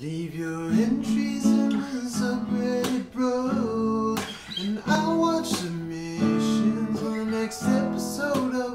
Leave your entries in the subreddit, bro. And I'll watch the missions on the next episode of.